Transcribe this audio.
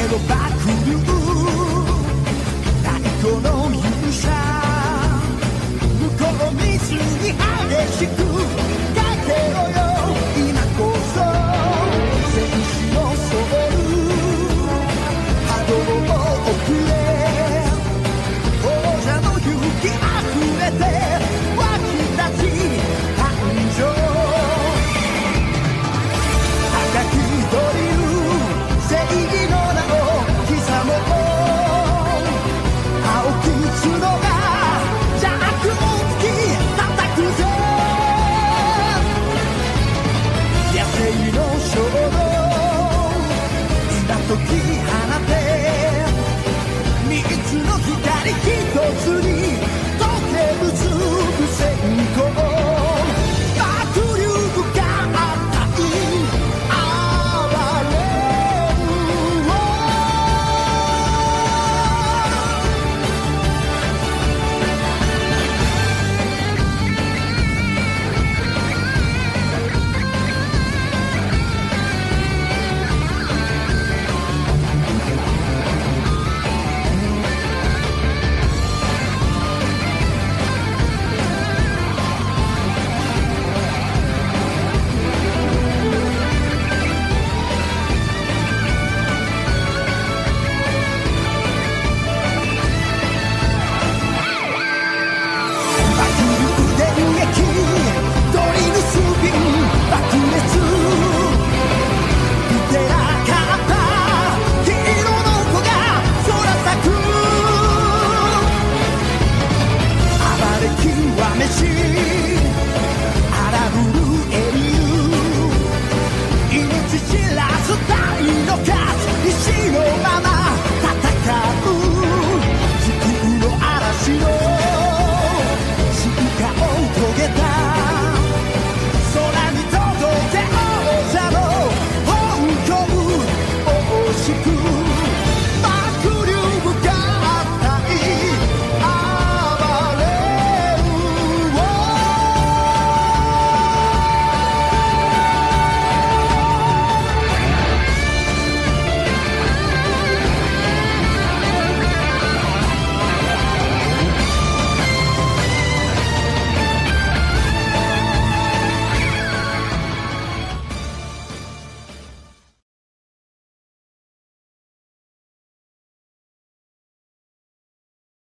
quero bater. forget しく